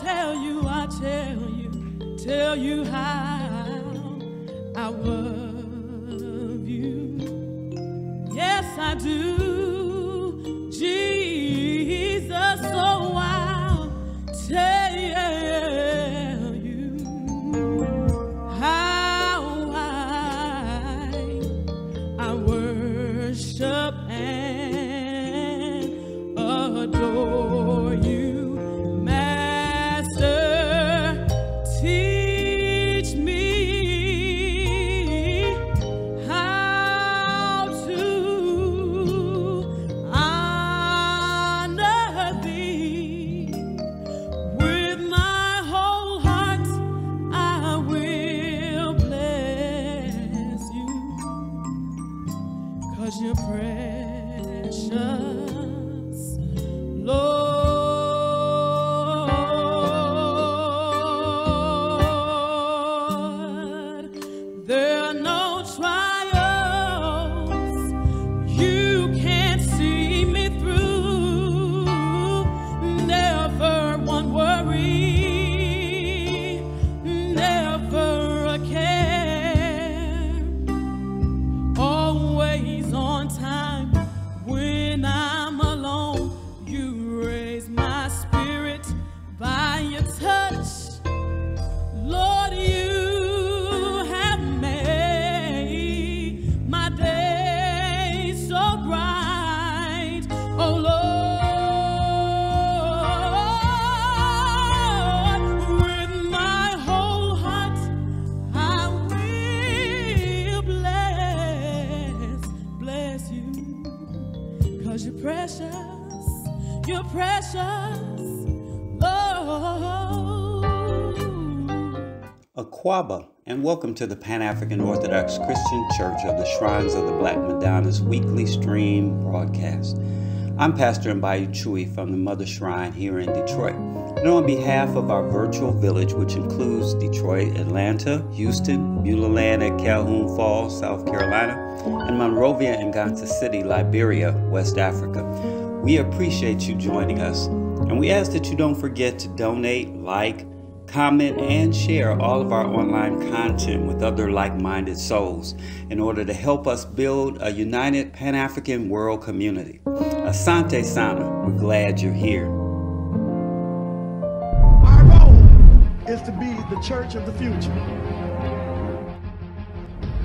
tell you, I tell you, tell you how I love you. Yes, I do, And welcome to the Pan African Orthodox Christian Church of the Shrines of the Black Madonna's weekly stream broadcast. I'm Pastor Mbayu Chui from the Mother Shrine here in Detroit. And on behalf of our virtual village, which includes Detroit, Atlanta, Houston, Beulah Land at Calhoun Falls, South Carolina, and Monrovia and Ganta City, Liberia, West Africa, we appreciate you joining us. And we ask that you don't forget to donate, like, comment, and share all of our online content with other like minded souls in order to help us build a united Pan African world community. Asante Sana, we're glad you're here. Our goal is to be the church of the future.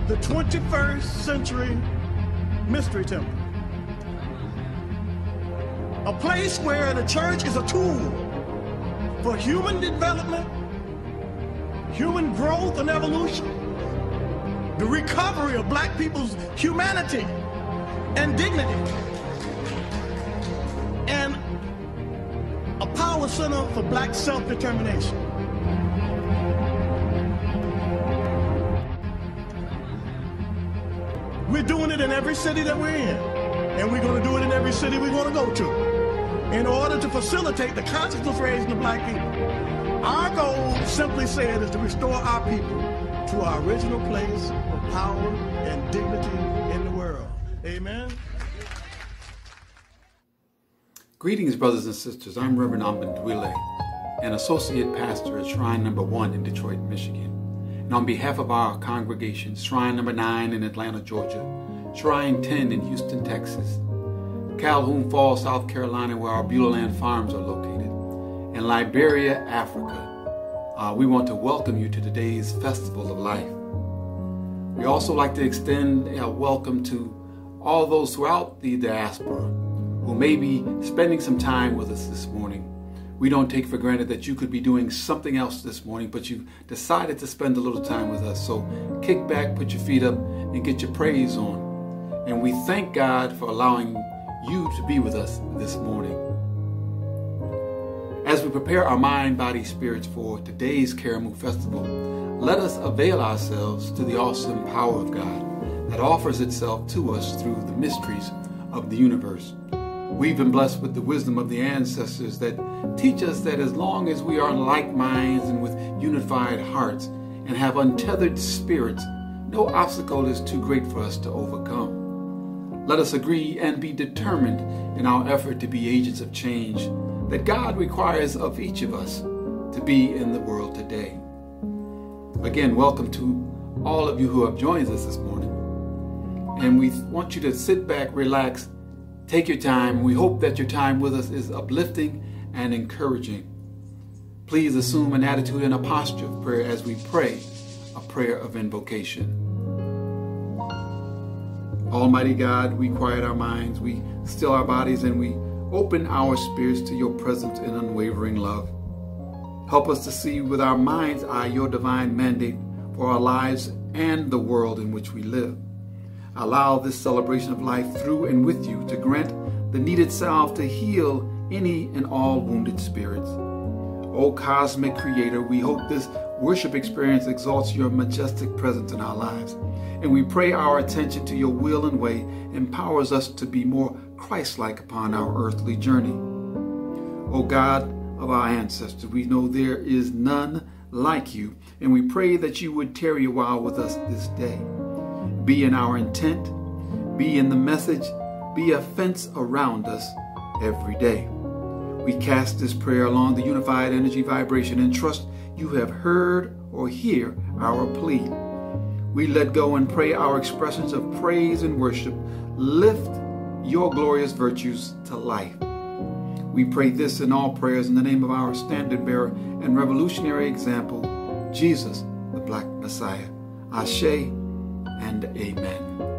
The 21st century mystery temple. A place where the church is a tool for human development, human growth and evolution, the recovery of black people's humanity and dignity, and a power center for black self-determination. We're doing it in every city that we're in, and we're going to do it in every city we're going to go to in order to facilitate the consciousness raising of black people. Our goal, simply said, is to restore our people to our original place of power and dignity in the world. Amen. Greetings, brothers and sisters. I'm Reverend Ambandwile, an associate pastor at Shrine Number One in Detroit, Michigan. And on behalf of our congregation, Shrine Number Nine in Atlanta, Georgia, Shrine 10 in Houston, Texas, Calhoun Falls, South Carolina, where our Beulah Land farms are located, and Liberia, Africa, uh, we want to welcome you to today's Festival of Life. We also like to extend a welcome to all those throughout the diaspora who may be spending some time with us this morning. We don't take for granted that you could be doing something else this morning, but you decided to spend a little time with us. So kick back, put your feet up, and get your praise on. And we thank God for allowing you to be with us this morning. As we prepare our mind, body, spirits for today's Karamu Festival, let us avail ourselves to the awesome power of God that offers itself to us through the mysteries of the universe. We've been blessed with the wisdom of the ancestors that teach us that as long as we are like minds and with unified hearts and have untethered spirits, no obstacle is too great for us to overcome. Let us agree and be determined in our effort to be agents of change that God requires of each of us, to be in the world today. Again, welcome to all of you who have joined us this morning. And we want you to sit back, relax, take your time. We hope that your time with us is uplifting and encouraging. Please assume an attitude and a posture of prayer as we pray a prayer of invocation. Almighty God, we quiet our minds, we still our bodies, and we open our spirits to your presence in unwavering love. Help us to see with our mind's eye your divine mandate for our lives and the world in which we live. Allow this celebration of life through and with you to grant the needed salve to heal any and all wounded spirits. O cosmic creator, we hope this worship experience exalts your majestic presence in our lives. And we pray our attention to your will and way empowers us to be more Christ like upon our earthly journey. O God of our ancestors, we know there is none like you, and we pray that you would tarry a while with us this day. Be in our intent, be in the message, be a fence around us every day. We cast this prayer along the unified energy vibration and trust you have heard or hear our plea. We let go and pray our expressions of praise and worship. Lift your glorious virtues to life. We pray this in all prayers in the name of our standard bearer and revolutionary example, Jesus, the Black Messiah. Ashe and Amen.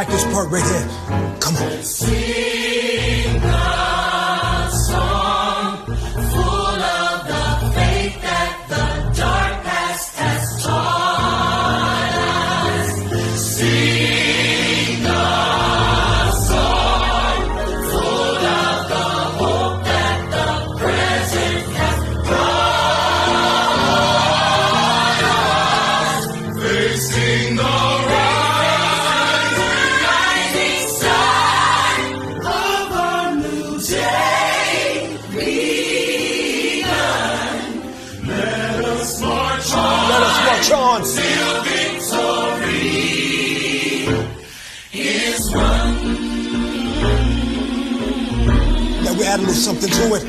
Like this part right here. Come on. It.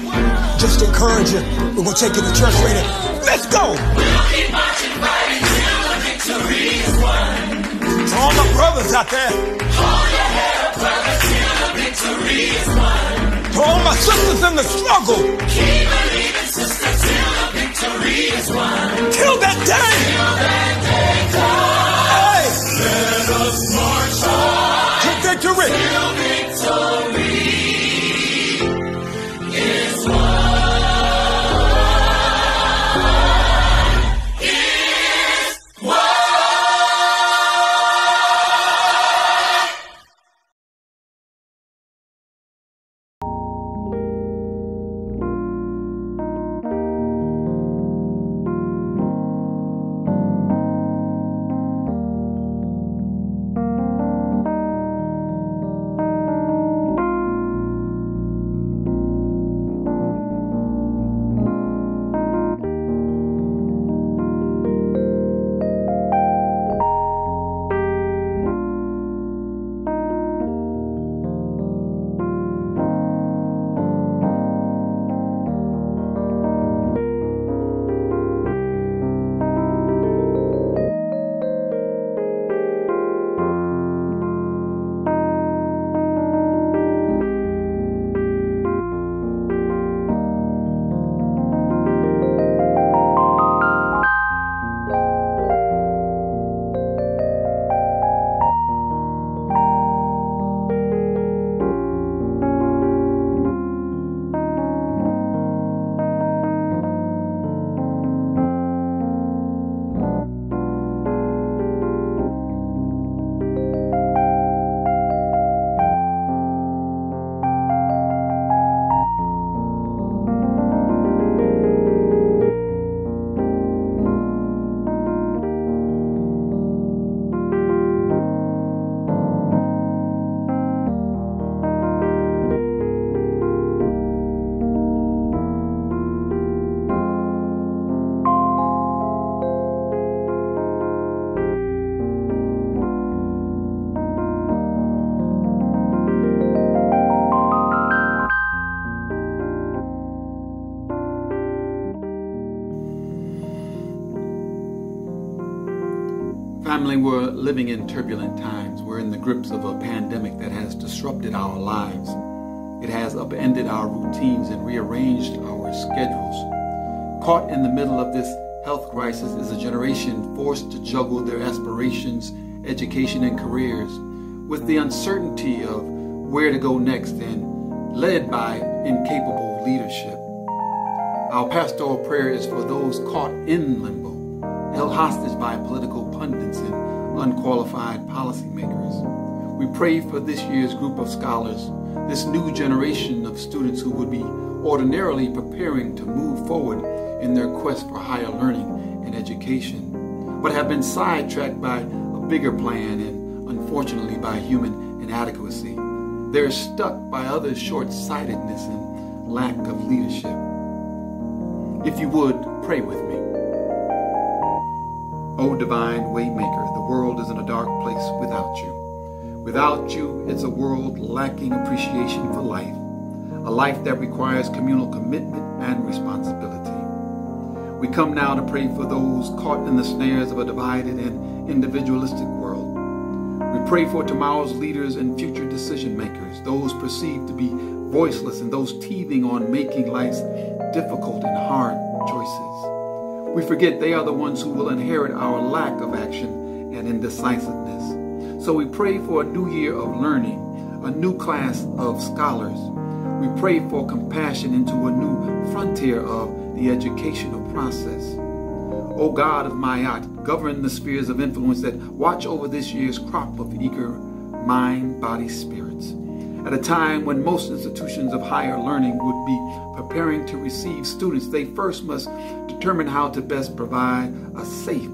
Just encourage you. We're to take you to church later. Let's go! We'll keep marching right until the victory is won. All my brothers out there. Hold your head up, brother, till the victory is won. To all my sisters in the struggle. Keep believing, sister, till the victory is won. Till that day. Till that day comes. Hey. Let us march on. To victory. Living in turbulent times. We're in the grips of a pandemic that has disrupted our lives. It has upended our routines and rearranged our schedules. Caught in the middle of this health crisis is a generation forced to juggle their aspirations, education, and careers with the uncertainty of where to go next and led by incapable leadership. Our pastoral prayer is for those caught in limbo, held hostage by political pundits and unqualified policymakers. We pray for this year's group of scholars, this new generation of students who would be ordinarily preparing to move forward in their quest for higher learning and education, but have been sidetracked by a bigger plan and unfortunately by human inadequacy. They're stuck by others' short sightedness and lack of leadership. If you would, pray with me. O divine waymaker, world is in a dark place without you. Without you, it's a world lacking appreciation for life, a life that requires communal commitment and responsibility. We come now to pray for those caught in the snares of a divided and individualistic world. We pray for tomorrow's leaders and future decision makers, those perceived to be voiceless and those teething on making life's difficult and hard choices. We forget they are the ones who will inherit our lack of action and indecisiveness. So we pray for a new year of learning, a new class of scholars. We pray for compassion into a new frontier of the educational process. O God of Ma'at, govern the spheres of influence that watch over this year's crop of eager mind, body, spirits at a time when most institutions of higher learning would be preparing to receive students, they first must determine how to best provide a safe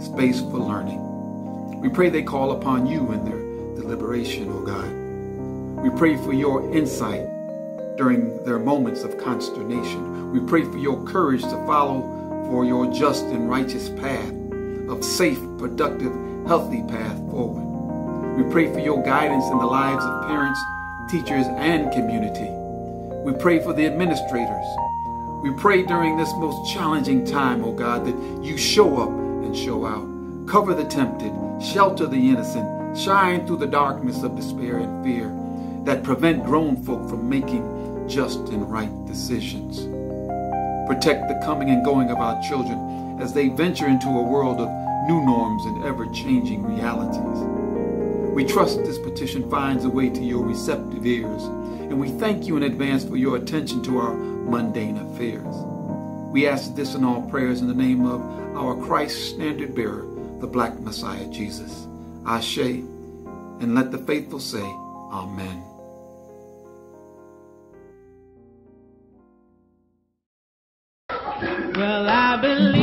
space for learning. We pray they call upon you in their deliberation, O God. We pray for your insight during their moments of consternation. We pray for your courage to follow for your just and righteous path of safe, productive, healthy path forward. We pray for your guidance in the lives of parents, teachers, and community. We pray for the administrators. We pray during this most challenging time, oh God, that you show up and show out. Cover the tempted, shelter the innocent, shine through the darkness of despair and fear that prevent grown folk from making just and right decisions. Protect the coming and going of our children as they venture into a world of new norms and ever changing realities. We trust this petition finds a way to your receptive ears, and we thank you in advance for your attention to our mundane affairs. We ask this in all prayers in the name of our Christ standard bearer, the Black Messiah Jesus. Ashe, and let the faithful say, Amen. Well, I believe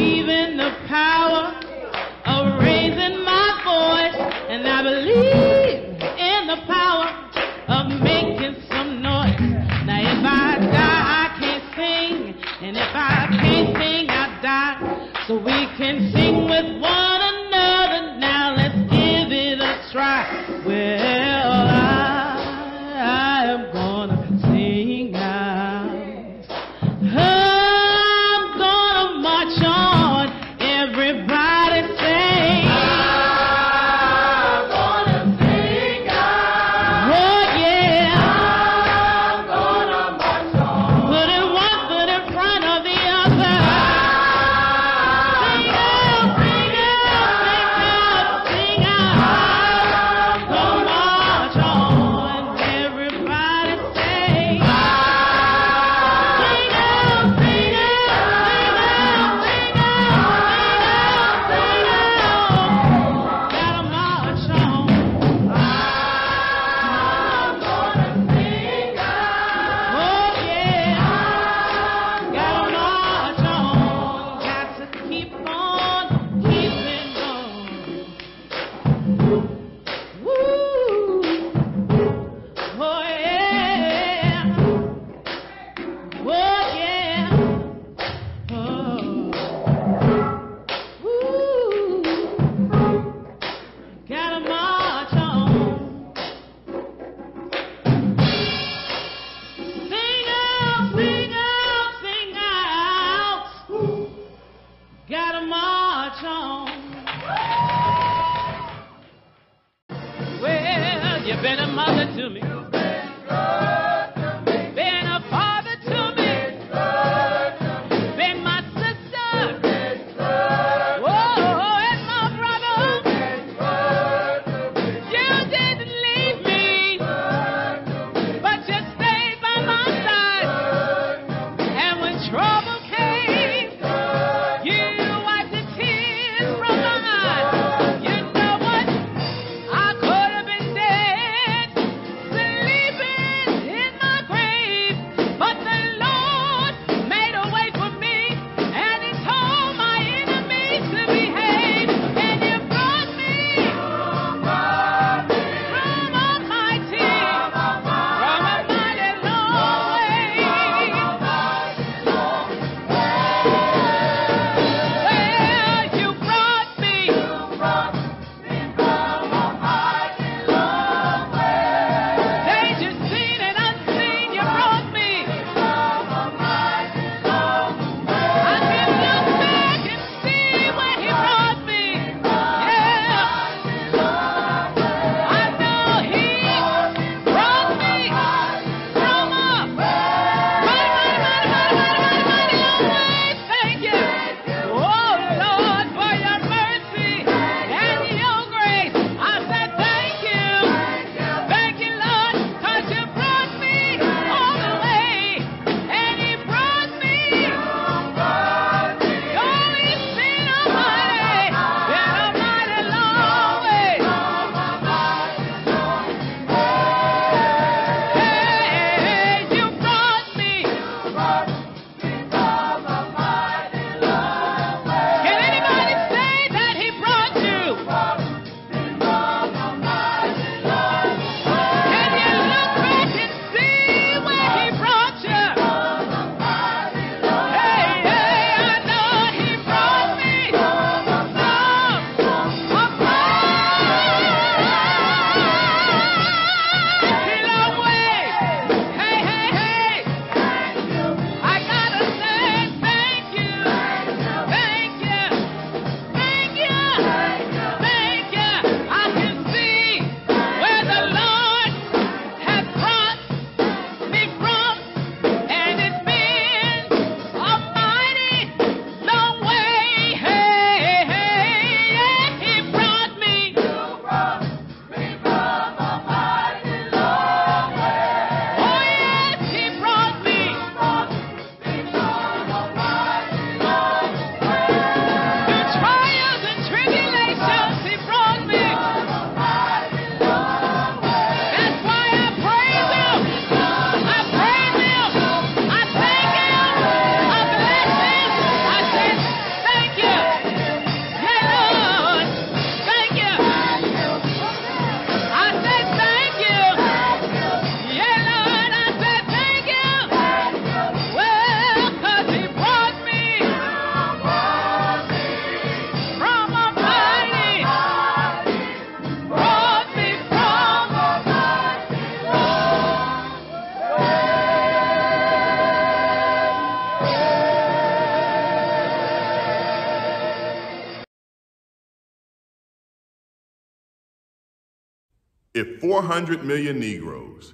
If 400 million Negroes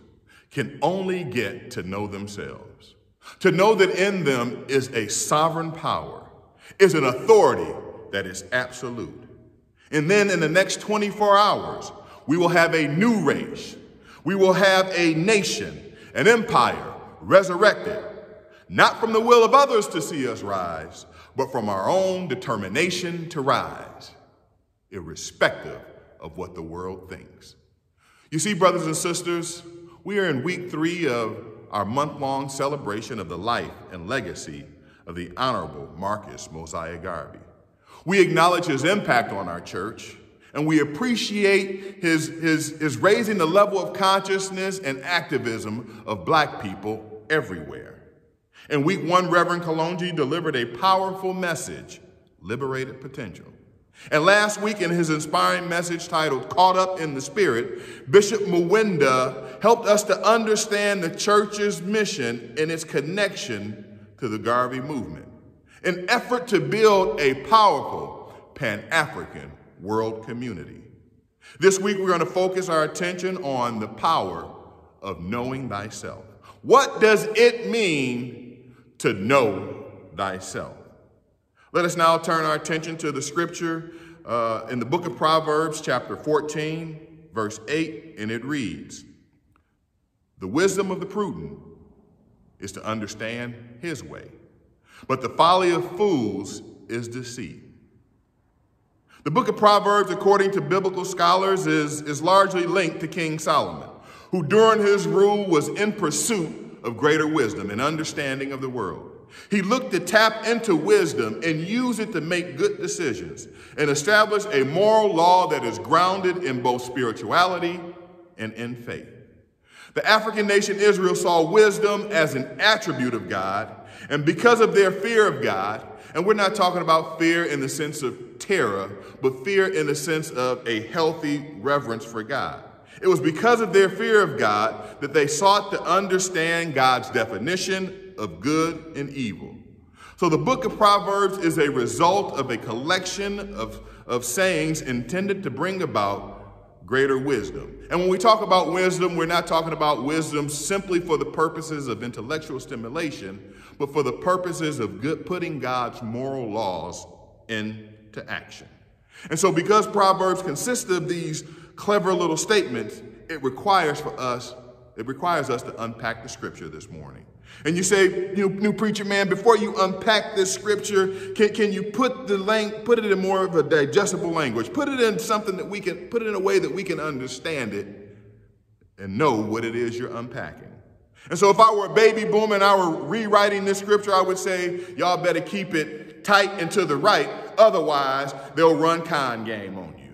can only get to know themselves, to know that in them is a sovereign power, is an authority that is absolute. And then in the next 24 hours, we will have a new race. We will have a nation, an empire resurrected, not from the will of others to see us rise, but from our own determination to rise, irrespective of what the world thinks. You see, brothers and sisters, we are in week three of our month long celebration of the life and legacy of the Honorable Marcus Mosiah Garvey. We acknowledge his impact on our church, and we appreciate his, his, his raising the level of consciousness and activism of black people everywhere. In week one, Reverend Kalonji delivered a powerful message, Liberated Potential. And last week, in his inspiring message titled Caught Up in the Spirit, Bishop Mwenda helped us to understand the church's mission and its connection to the Garvey movement, an effort to build a powerful Pan African world community. This week, we're going to focus our attention on the power of knowing thyself. What does it mean to know thyself? Let us now turn our attention to the scripture uh, in the book of Proverbs, chapter 14, verse 8, and it reads The wisdom of the prudent is to understand his way, but the folly of fools is deceit. The book of Proverbs, according to biblical scholars, is, is largely linked to King Solomon, who during his rule was in pursuit of greater wisdom and understanding of the world. He looked to tap into wisdom and use it to make good decisions and establish a moral law that is grounded in both spirituality and in faith. The African nation Israel saw wisdom as an attribute of God, and because of their fear of God, and we're not talking about fear in the sense of terror, but fear in the sense of a healthy reverence for God. It was because of their fear of God that they sought to understand God's definition of good and evil. So the book of Proverbs is a result of a collection of, of sayings intended to bring about greater wisdom. And when we talk about wisdom, we're not talking about wisdom simply for the purposes of intellectual stimulation, but for the purposes of good, putting God's moral laws into action. And so because Proverbs consist of these clever little statements, it requires for us, it requires us to unpack the scripture this morning. And you say, new, new preacher man, before you unpack this scripture, can, can you put the lang- put it in more of a digestible language? Put it in something that we can put it in a way that we can understand it and know what it is you're unpacking. And so if I were a baby boom and I were rewriting this scripture, I would say, y'all better keep it tight and to the right. Otherwise, they'll run con game on you.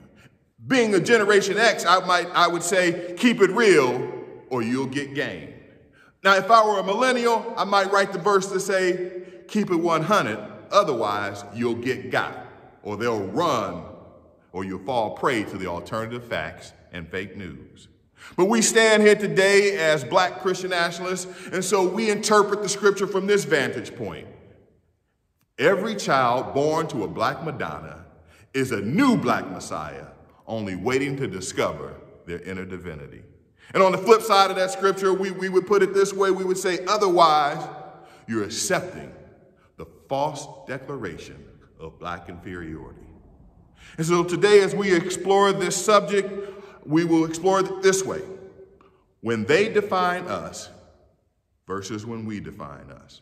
Being a Generation X, I might, I would say, keep it real or you'll get game. Now, if I were a millennial, I might write the verse to say, keep it 100. Otherwise, you'll get got or they'll run or you'll fall prey to the alternative facts and fake news. But we stand here today as black Christian nationalists, and so we interpret the scripture from this vantage point. Every child born to a black Madonna is a new black Messiah, only waiting to discover their inner divinity. And on the flip side of that scripture, we, we would put it this way we would say, otherwise, you're accepting the false declaration of black inferiority. And so today, as we explore this subject, we will explore it this way. When they define us versus when we define us.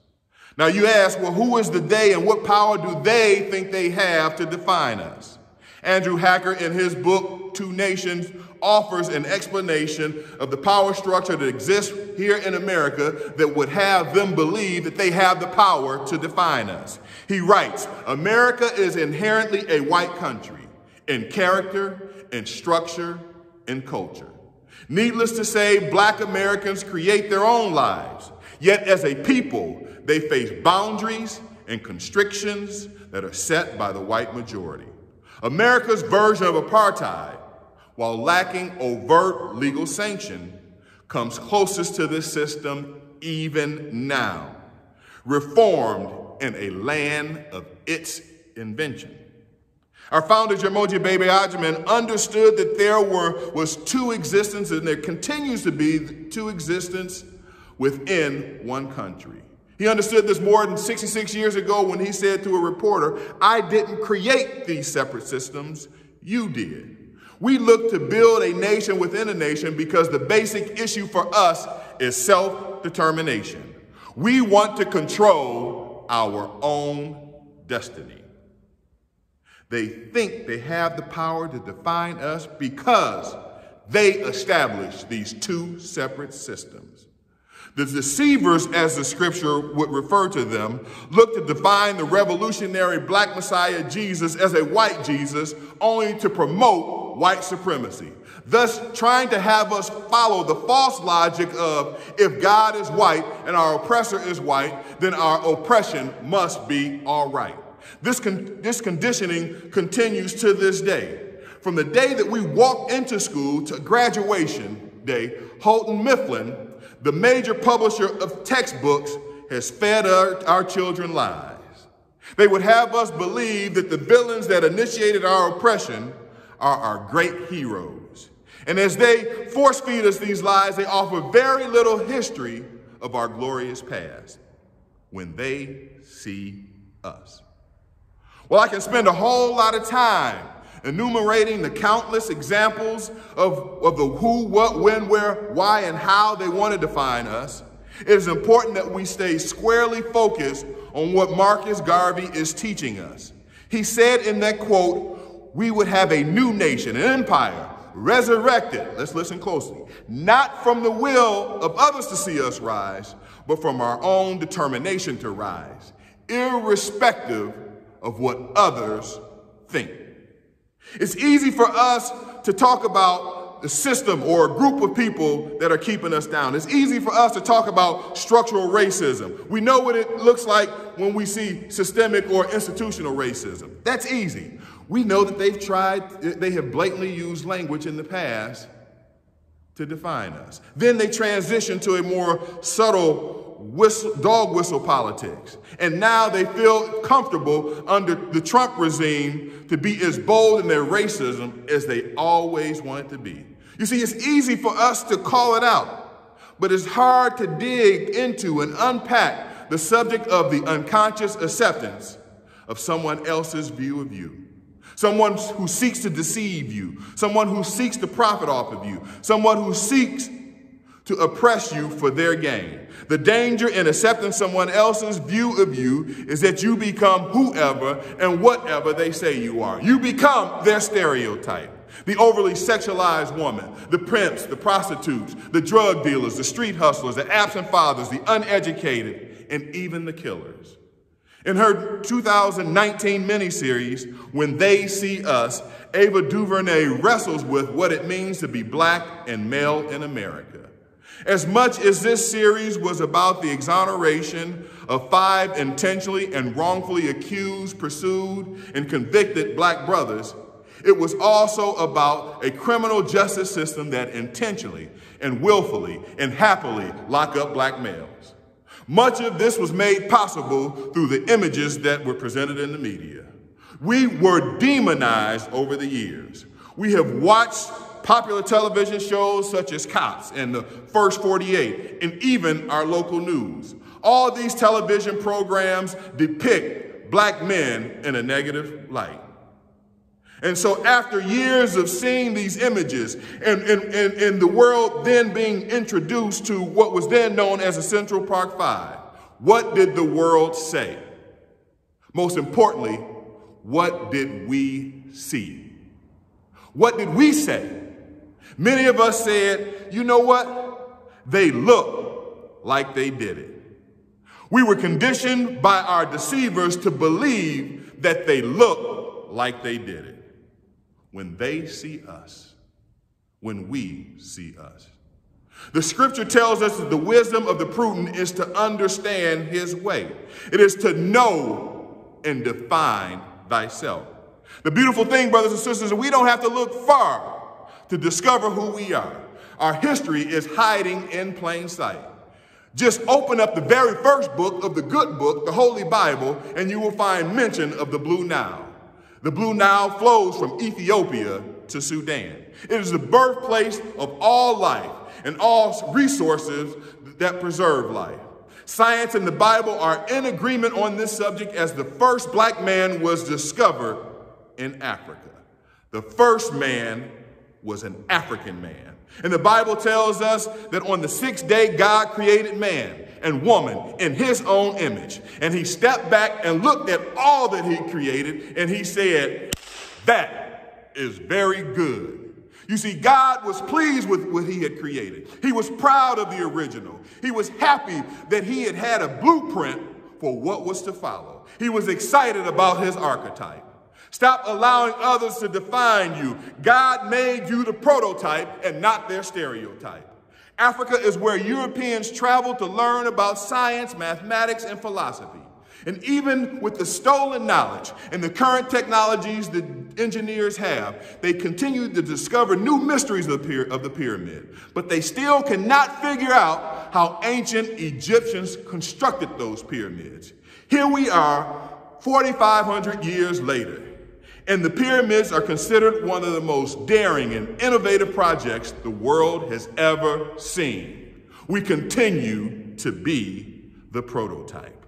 Now you ask, well, who is the they and what power do they think they have to define us? Andrew Hacker, in his book, Two Nations, offers an explanation of the power structure that exists here in America that would have them believe that they have the power to define us. He writes, America is inherently a white country in character, in structure, in culture. Needless to say, black Americans create their own lives. Yet as a people, they face boundaries and constrictions that are set by the white majority. America's version of apartheid, while lacking overt legal sanction, comes closest to this system even now, reformed in a land of its invention. Our founder, Jaramogi Abebe Agyeman, understood that there were, was two existences, and there continues to be two existences within one country. He understood this more than 66 years ago when he said to a reporter, I didn't create these separate systems, you did. We look to build a nation within a nation because the basic issue for us is self determination. We want to control our own destiny. They think they have the power to define us because they established these two separate systems. The deceivers, as the scripture would refer to them, look to define the revolutionary black Messiah Jesus as a white Jesus only to promote white supremacy, thus trying to have us follow the false logic of if God is white and our oppressor is white, then our oppression must be all right. This, con- this conditioning continues to this day. From the day that we walk into school to graduation day, Houghton Mifflin, the major publisher of textbooks, has fed our, our children lies. They would have us believe that the villains that initiated our oppression are our great heroes. And as they force feed us these lies, they offer very little history of our glorious past when they see us. Well, I can spend a whole lot of time enumerating the countless examples of, of the who, what, when, where, why, and how they want to define us. It is important that we stay squarely focused on what Marcus Garvey is teaching us. He said in that quote, we would have a new nation, an empire, resurrected, let's listen closely, not from the will of others to see us rise, but from our own determination to rise, irrespective of what others think. It's easy for us to talk about the system or a group of people that are keeping us down. It's easy for us to talk about structural racism. We know what it looks like when we see systemic or institutional racism. That's easy. We know that they've tried, they have blatantly used language in the past to define us. Then they transition to a more subtle whistle, dog whistle politics. And now they feel comfortable under the Trump regime to be as bold in their racism as they always wanted to be. You see, it's easy for us to call it out, but it's hard to dig into and unpack the subject of the unconscious acceptance of someone else's view of you. Someone who seeks to deceive you, someone who seeks to profit off of you, someone who seeks to oppress you for their gain. The danger in accepting someone else's view of you is that you become whoever and whatever they say you are. You become their stereotype. The overly sexualized woman, the pimps, the prostitutes, the drug dealers, the street hustlers, the absent fathers, the uneducated, and even the killers. In her 2019 miniseries, When They See Us, Ava DuVernay wrestles with what it means to be black and male in America. As much as this series was about the exoneration of five intentionally and wrongfully accused, pursued, and convicted black brothers, it was also about a criminal justice system that intentionally and willfully and happily lock up black males. Much of this was made possible through the images that were presented in the media. We were demonized over the years. We have watched popular television shows such as Cops and the First 48, and even our local news. All these television programs depict black men in a negative light. And so, after years of seeing these images and, and, and, and, the world then being introduced to what was then known as the Central Park Five, what did the world say? Most importantly, what did we see? What did we say? Many of us said, you know what? They look like they did it. We were conditioned by our deceivers to believe that they look like they did it. When they see us, when we see us. The scripture tells us that the wisdom of the prudent is to understand his way. It is to know and define thyself. The beautiful thing, brothers and sisters, is we don't have to look far to discover who we are. Our history is hiding in plain sight. Just open up the very first book of the good book, the Holy Bible, and you will find mention of the Blue Nile. The Blue Nile flows from Ethiopia to Sudan. It is the birthplace of all life and all resources that preserve life. Science and the Bible are in agreement on this subject as the first black man was discovered in Africa. The first man was an African man. And the Bible tells us that on the sixth day, God created man and woman in his own image. And he stepped back and looked at all that he created and he said, That is very good. You see, God was pleased with what he had created. He was proud of the original. He was happy that he had had a blueprint for what was to follow. He was excited about his archetype. Stop allowing others to define you. God made you the prototype and not their stereotype. Africa is where Europeans traveled to learn about science, mathematics, and philosophy. And even with the stolen knowledge and the current technologies that engineers have, they continue to discover new mysteries of the pyramid. But they still cannot figure out how ancient Egyptians constructed those pyramids. Here we are, 4,500 years later And the pyramids are considered one of the most daring and innovative projects the world has ever seen. We continue to be the prototype.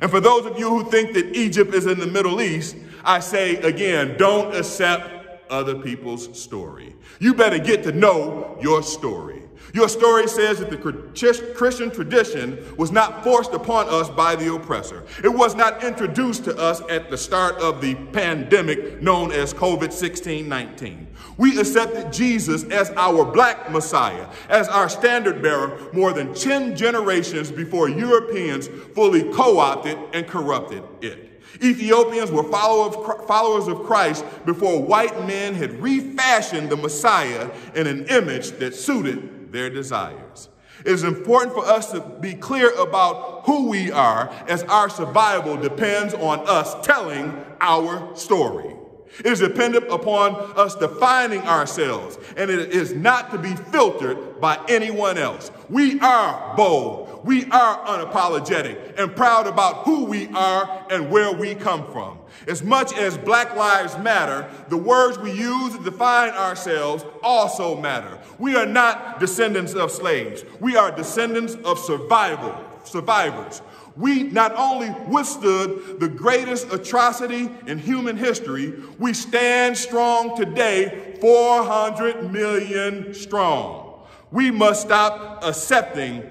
And for those of you who think that Egypt is in the Middle East, I say again, don't accept other people's story. You better get to know your story. Your story says that the Christian tradition was not forced upon us by the oppressor. It was not introduced to us at the start of the pandemic known as COVID 16 19. We accepted Jesus as our black Messiah, as our standard bearer more than 10 generations before Europeans fully co opted and corrupted it. Ethiopians were followers of Christ before white men had refashioned the Messiah in an image that suited their desires. It is important for us to be clear about who we are as our survival depends on us telling our story. It is dependent upon us defining ourselves, and it is not to be filtered by anyone else. We are bold, we are unapologetic, and proud about who we are and where we come from. As much as Black Lives Matter, the words we use to define ourselves also matter. We are not descendants of slaves. We are descendants of survival, survivors. We not only withstood the greatest atrocity in human history, we stand strong today, 400 million strong. We must stop accepting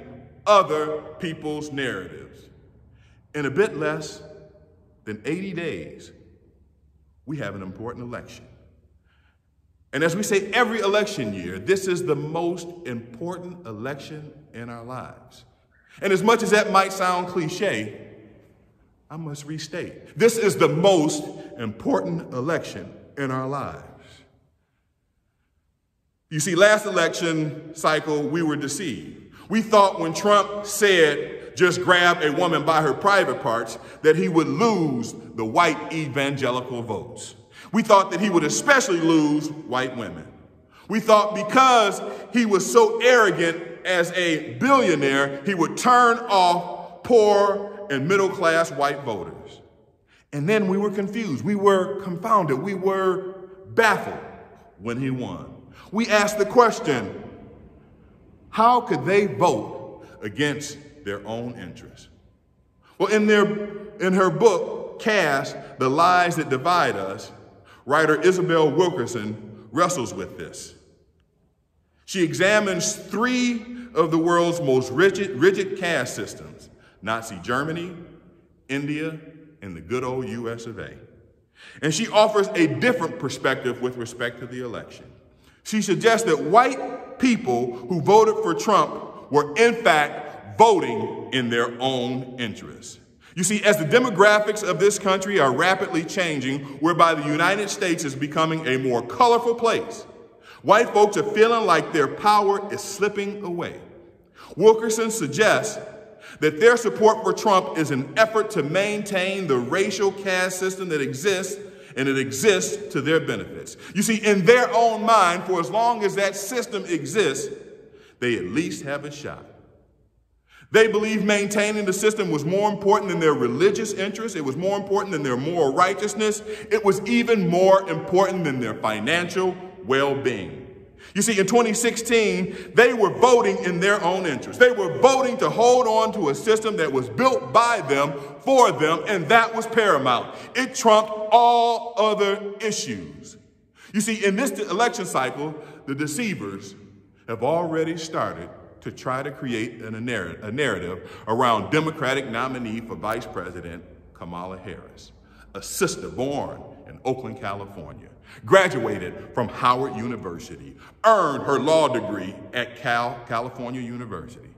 other people's narratives. In a bit less than 80 days, we have an important election. And as we say every election year, this is the most important election in our lives. And as much as that might sound cliche, I must restate this is the most important election in our lives. You see, last election cycle, we were deceived. We thought when Trump said, just grab a woman by her private parts, that he would lose the white evangelical votes. We thought that he would especially lose white women. We thought because he was so arrogant as a billionaire, he would turn off poor and middle class white voters. And then we were confused. We were confounded. We were baffled when he won. We asked the question how could they vote against their own interests? Well, in, their, in her book, Caste The Lies That Divide Us, Writer Isabel Wilkerson wrestles with this. She examines three of the world's most rigid, rigid caste systems Nazi Germany, India, and the good old US of A. And she offers a different perspective with respect to the election. She suggests that white people who voted for Trump were, in fact, voting in their own interests. You see, as the demographics of this country are rapidly changing, whereby the United States is becoming a more colorful place, white folks are feeling like their power is slipping away. Wilkerson suggests that their support for Trump is an effort to maintain the racial caste system that exists and it exists to their benefits. You see, in their own mind, for as long as that system exists, they at least have a shot. They believe maintaining the system was more important than their religious interests. It was more important than their moral righteousness. It was even more important than their financial well being. You see, in 2016, they were voting in their own interest. They were voting to hold on to a system that was built by them, for them, and that was paramount. It trumped all other issues. You see, in this election cycle, the deceivers have already started to try to create a narrative around Democratic nominee for Vice President Kamala Harris, a sister born in Oakland, California, graduated from Howard University, earned her law degree at Cal, California University,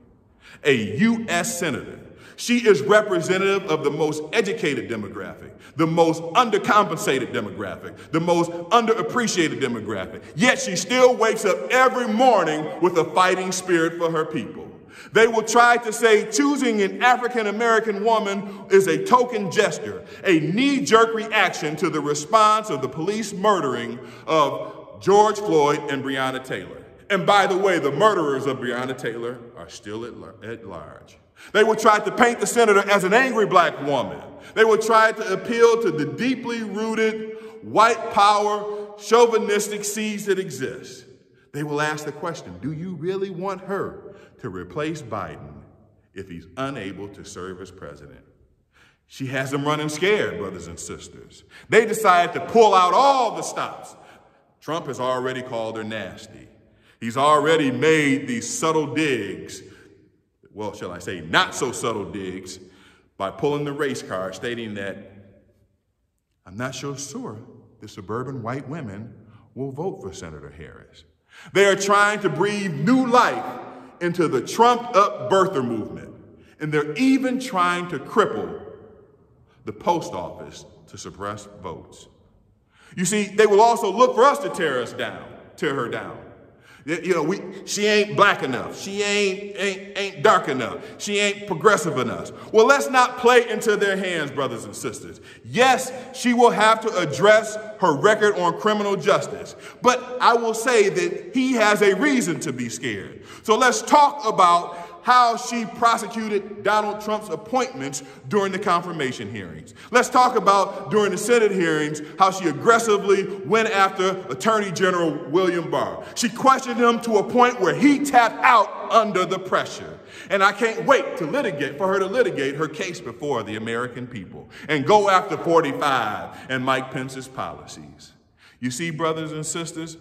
a U.S. Senator she is representative of the most educated demographic, the most undercompensated demographic, the most underappreciated demographic. Yet she still wakes up every morning with a fighting spirit for her people. They will try to say choosing an African American woman is a token gesture, a knee jerk reaction to the response of the police murdering of George Floyd and Breonna Taylor. And by the way, the murderers of Breonna Taylor are still at, large. They will try to paint the senator as an angry black woman. They will try to appeal to the deeply rooted white power, chauvinistic seeds that exist, they will ask the question, do you really want her to replace Biden if he's unable to serve as president? She has them running scared, brothers and sisters. They decide to pull out all the stops. Trump has already called her nasty. He's already made these subtle digs, well, shall I say, not so subtle digs, by pulling the race card, stating that I'm not so sure the suburban white women will vote for Senator Harris. They are trying to breathe new life into the trumped up birther movement. And they're even trying to cripple the post office to suppress votes. You see, they will also look for us to tear us down, tear her down. You know, we, she ain't black enough. She ain't, ain't, ain't dark enough. She ain't progressive enough. Well, let's not play into their hands, brothers and sisters. Yes, she will have to address her record on criminal justice. But I will say that he has a reason to be scared. So let's talk about how she prosecuted Donald Trump's appointments during the confirmation hearings. Let's talk about during the Senate hearings how she aggressively went after Attorney General William Barr. She questioned him to a point where he tapped out under the pressure. And I can't wait to litigate for her to litigate her case before the American people and go after 45 and Mike Pence's policies. You see, brothers and sisters,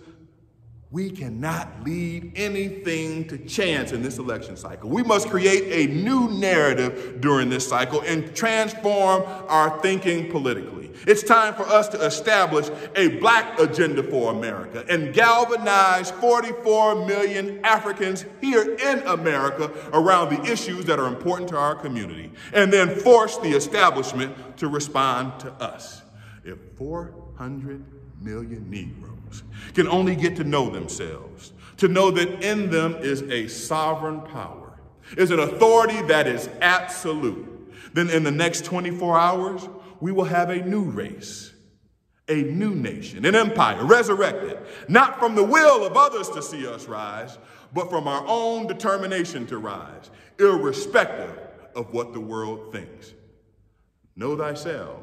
we cannot leave anything to chance in this election cycle. We must create a new narrative during this cycle and transform our thinking politically. It's time for us to establish a black agenda for America and galvanize 44 million Africans here in America around the issues that are important to our community, and then force the establishment to respond to us. If 400 million Negroes can only get to know themselves, to know that in them is a sovereign power, is an authority that is absolute. Then in the next 24 hours, we will have a new race, a new nation, an empire resurrected, not from the will of others to see us rise, but from our own determination to rise, irrespective of what the world thinks. Know thyself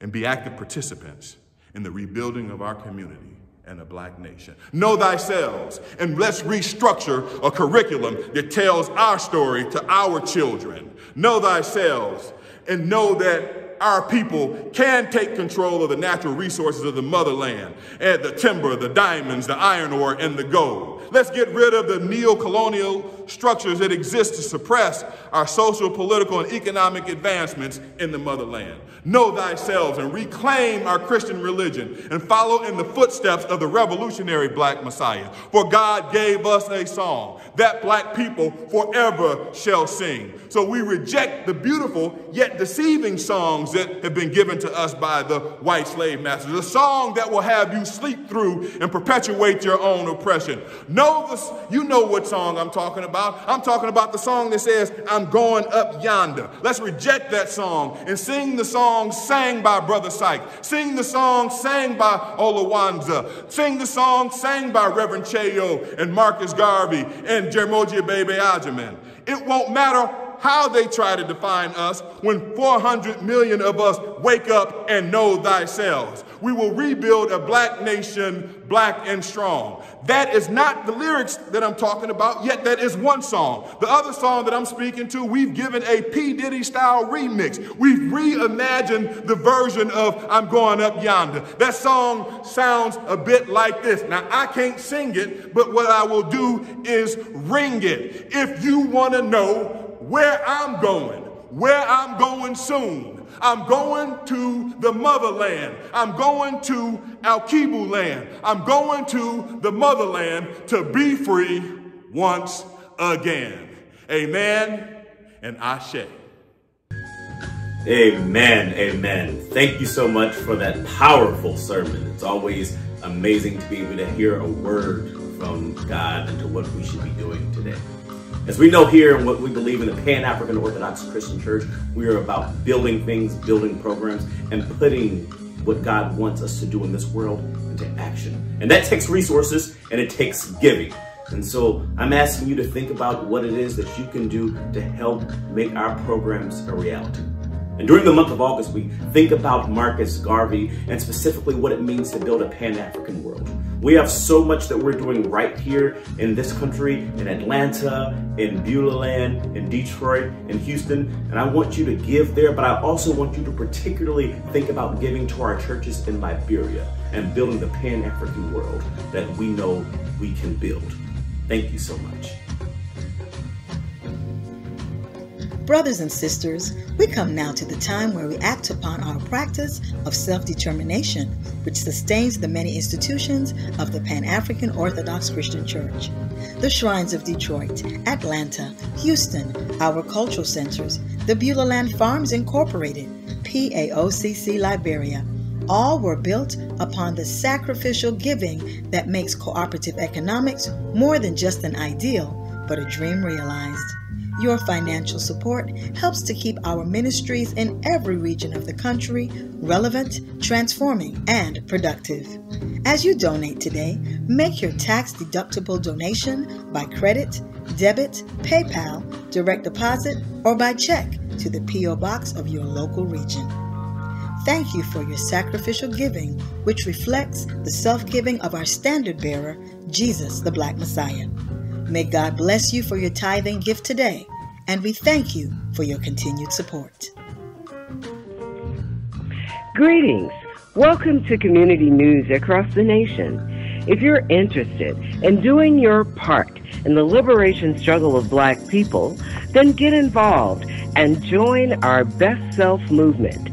and be active participants in the rebuilding of our community and a black nation. Know thyself, and let's restructure a curriculum that tells our story to our children. Know thyself, and know that our people can take control of the natural resources of the motherland and the timber, the diamonds, the iron ore, and the gold. Let's get rid of the neo-colonial structures that exist to suppress our social, political, and economic advancements in the motherland. Know thyself and reclaim our Christian religion and follow in the footsteps of the revolutionary black Messiah. For God gave us a song that black people forever shall sing. So we reject the beautiful yet deceiving songs that have been given to us by the white slave masters. A song that will have you sleep through and perpetuate your own oppression. Know this, you know what song I'm talking about. I'm talking about the song that says, I'm going up yonder. Let's reject that song and sing the song sang by Brother Syke. Sing the song sang by Olawanza. Sing the song sang by Reverend Cheo and Marcus Garvey and Jaramogi Abebe Agyeman. It won't matter how they try to define us when 400 million of us wake up and know thyself. We will rebuild a black nation, black and strong. That is not the lyrics that I'm talking about, yet that is one song. The other song that I'm speaking to, we've given a P. Diddy style remix. We've reimagined the version of I'm Going Up Yonder. That song sounds a bit like this. Now, I can't sing it, but what I will do is ring it. If you want to know where I'm going, where I'm going soon. I'm going to the motherland. I'm going to Alkebulan. I'm going to the motherland to be free once again. Amen and Ashe. Amen. Amen. Thank you so much for that powerful sermon. It's always amazing to be able to hear a word from God into what we should be doing today. As we know here and what we believe in the Pan African Orthodox Christian Church, we are about building things, building programs, and putting what God wants us to do in this world into action. And that takes resources and it takes giving. And so I'm asking you to think about what it is that you can do to help make our programs a reality. And during the month of August, we think about Marcus Garvey and specifically what it means to build a Pan-African world. We have so much that we're doing right here in this country, in Atlanta, in Beulah Land, in Detroit, in Houston, and I want you to give there, but I also want you to particularly think about giving to our churches in Liberia and building the Pan-African world that we know we can build. Thank you so much. Brothers and sisters, we come now to the time where we act upon our practice of self determination, which sustains the many institutions of the Pan African Orthodox Christian Church. The shrines of Detroit, Atlanta, Houston, our cultural centers, the Beulah Land Farms Incorporated, PAOCC Liberia, all were built upon the sacrificial giving that makes cooperative economics more than just an ideal, but a dream realized. Your financial support helps to keep our ministries in every region of the country relevant, transforming, and productive. As you donate today, make your tax deductible donation by credit, debit, PayPal, direct deposit, or by check to the P.O. Box of your local region. Thank you for your sacrificial giving, which reflects the self giving of our standard bearer, Jesus, the Black Messiah. May God bless you for your tithing gift today, and we thank you for your continued support. Greetings. Welcome to community news across the nation. If you're interested in doing your part in the liberation struggle of black people, then get involved and join our Best Self movement.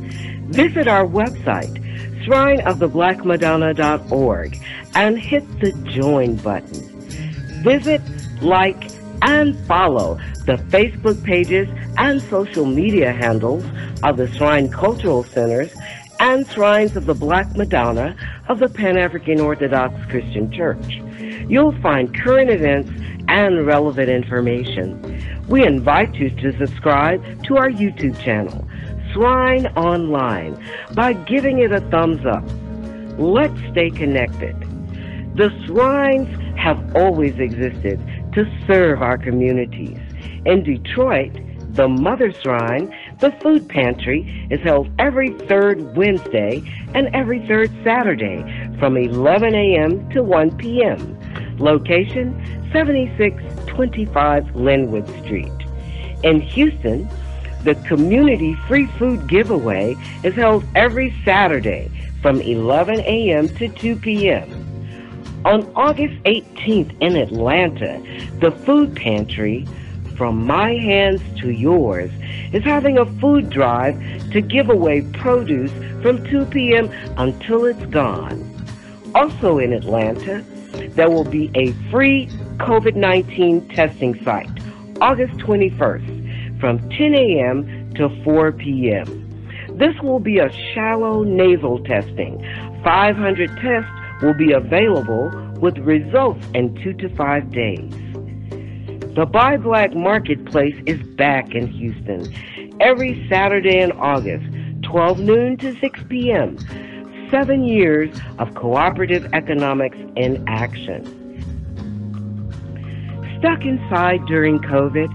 Visit our website, shrineoftheblackmadonna.org, and hit the join button. Visit, like, and follow the Facebook pages and social media handles of the Shrine Cultural Centers and Shrines of the Black Madonna of the Pan African Orthodox Christian Church. You'll find current events and relevant information. We invite you to subscribe to our YouTube channel, Shrine Online, by giving it a thumbs up. Let's stay connected. The shrines have always existed to serve our communities. In Detroit, the Mother Shrine, the food pantry, is held every third Wednesday and every third Saturday from 11 a.m. to 1 p.m. Location 7625 Linwood Street. In Houston, the Community Free Food Giveaway is held every Saturday from 11 a.m. to 2 p.m. On August 18th in Atlanta, the Food Pantry, From My Hands to Yours, is having a food drive to give away produce from 2 p.m. until it's gone. Also in Atlanta, there will be a free COVID 19 testing site August 21st from 10 a.m. to 4 p.m. This will be a shallow nasal testing. 500 tests will be available with results in two to five days. The Buy Black Marketplace is back in Houston every Saturday in August, 12 noon to 6 p.m. Seven years of cooperative economics in action. Stuck inside during COVID,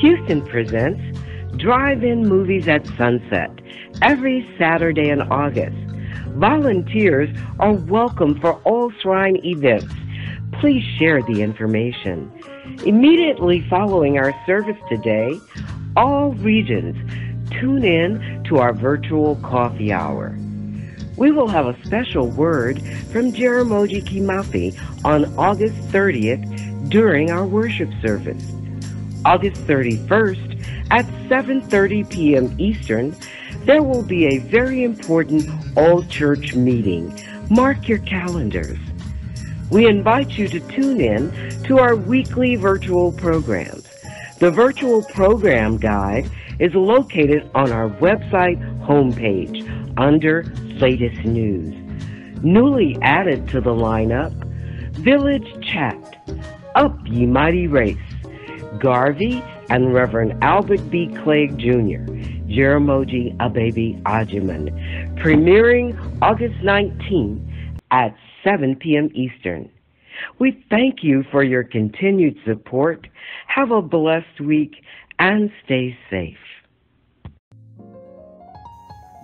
Houston presents Drive-In Movies at Sunset every Saturday in August. Volunteers are welcome for all Shrine events. Please share the information. Immediately following our service today, all regions tune in to our virtual coffee hour. We will have a special word from Jaramogi Kimathi on August 30th during our worship service. August 31st at 7:30 p.m. Eastern, there will be a very important all-church meeting. Mark your calendars. We invite you to tune in to our weekly virtual programs. The virtual program guide is located on our website homepage under latest news. Newly added to the lineup, Village Chat, Up Ye Mighty Race, Garvey and Reverend Albert B. Cleage Jr., Jaramogi Abebe Agyeman, premiering August 19 at 7 p.m. Eastern. We thank you for your continued support. Have a blessed week and stay safe.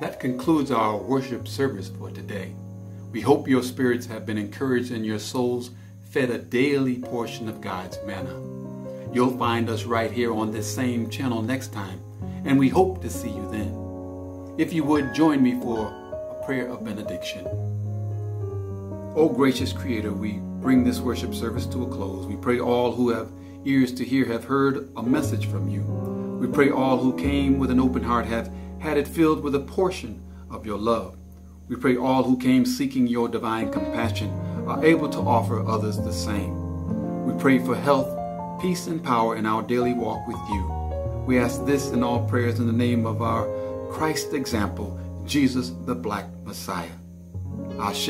That concludes our worship service for today. We hope your spirits have been encouraged and your souls fed a daily portion of God's manna. You'll find us right here on this same channel next time, and we hope to see you then. If you would join me for a prayer of benediction. O gracious Creator, we bring this worship service to a close. We pray all who have ears to hear have heard a message from you. We pray all who came with an open heart have had it filled with a portion of your love. We pray all who came seeking your divine compassion are able to offer others the same. We pray for health, peace, and power in our daily walk with you. We ask this in all prayers in the name of our Christ example, Jesus the Black Messiah. Ashe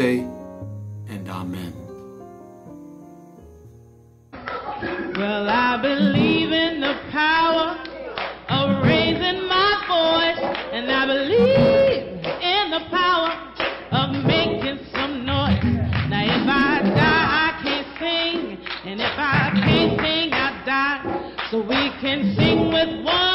and Amen. Well, I believe in the power of raising my voice, and I believe in the power of making some noise. Now, if I die, I can't sing, and if I can sing with one.